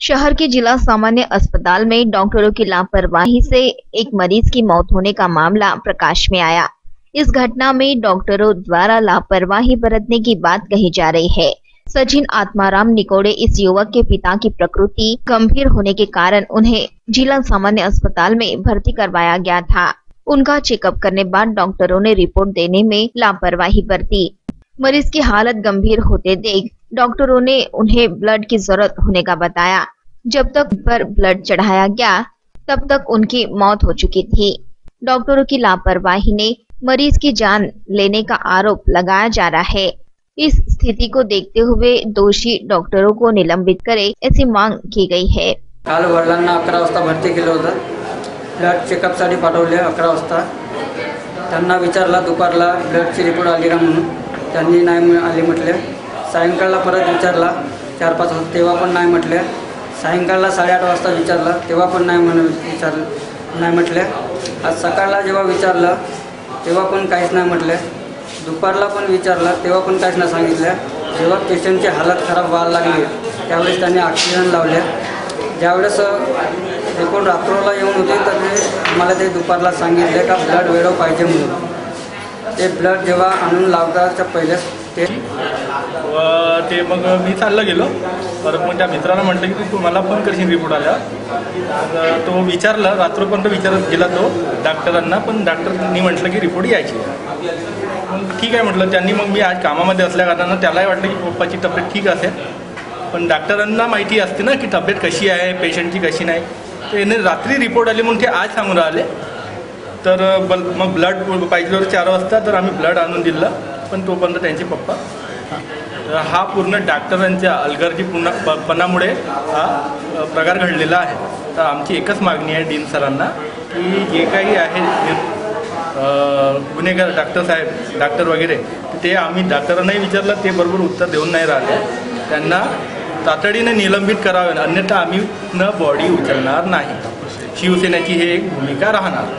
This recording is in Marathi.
शहर के जिला सामान्य अस्पताल में डॉक्टरों की लापरवाही से एक मरीज़ की मौत होने का मामला प्रकाश में आया। इस घटना में डॉक्टरों द्वारा लापरवाही बरतने की बात कही जा रही है। सचिन आत्माराम निकोड़े इस युवक के पिता की प्रकृति गंभीर होने के कारण उन्हें जिला सामान्य अस्पताल में भर्ती करवाया गया था। उनका चेकअप करने बाद डॉक्टरों ने रिपोर्ट देने में लापरवाही बरती। मरीज़ की हालत गंभीर होते देख डॉक्टरों ने उन्हें ब्लड की ज़रूरत होने का बताया। जब तक पर ब्लड चढ़ाया गया, तब तक उनकी मौत हो चुकी थी। डॉक्टरों की लापरवाही ने मरीज़ की जान लेने का आरोप लगाया जा रहा है। इस स्थिति को देखते हुए दोषी डॉक्टरों को निलंबित करे ऐसी मांग की गई है। काल वडिलांना अकरा वाजता भरती केलं होतं. ब्लड चेकअपसाठी पाठवले अकरा वाजता. त्यांना विचारला, दुपारला ब्लडची रिपोर्ट आली का म्हणून. त्यांनी नाही आली सायंकाळला परत विचारला चार पाच वाजता तेव्हा पण नाही म्हटले सायंकाळला साडेआठ वाजता विचारला तेव्हा पण नाही म्हण विचार नाही म्हटले आज सकाळला जेव्हा विचारलं तेव्हा पण काहीच नाही म्हटले दुपारला पण विचारला तेव्हा पण काहीच नाही सांगितलं जेव्हा पेशंटची हालत खराब व्हायला लागली त्यावेळेस त्यांनी ऑक्सिजन लावले ज्यावेळेस एकूण रात्रोला येऊन होते तर ते आम्हाला ते दुपारला सांगितले का ब्लड वेळो पाहिजे म्हणून. ते ब्लड जेव्हा आणून लावताच्या पहिलेच ते व ते मग मी चाललं गेलो. परत मग त्या मित्राला म्हटलं की तू मला फोन करशील रिपोर्ट आल्या तर तो विचारला रात्रपर्यंत विचारत गेला तो डॉक्टरांना पण डॉक्टरांनी म्हटलं की रिपोर्ट यायची. मग ठीक आहे म्हटलं त्यांनी मग मी आज कामामध्ये असल्याकारणानं त्यालाही वाटलं की पप्पाची तब्येत ठीक असेल. पण डॉक्टरांना माहिती असते ना की तब्येत कशी आहे पेशंटची कशी नाही. तर याने रात्री रिपोर्ट आली म्हणून ते आज सांगून राहिले. तर बल मग ब्लड पाहिजे चार वाजता तर आम्ही ब्लड आणून दिलं. पण तोपर्यंत त्यांचे पप्पा तर हा पूर्ण डॉक्टरांच्या अलगर्जीपूर्ण प- पणामुळे हा प्रकार घडलेला आहे. तर आमची एकच मागणी आहे डीन सरांना की जे काही आहे गुन्हेगार डॉक्टर साहेब डॉक्टर वगैरे ते आम्ही डॉक्टरांनाही विचारलं ते बरोबर उत्तर देऊन नाही राहिले. त्यांना तातडीने निलंबित करावे अन्यथा आम्ही न बॉडी उचलणार नाही. शिवसेनेची ही एक भूमिका राहणार.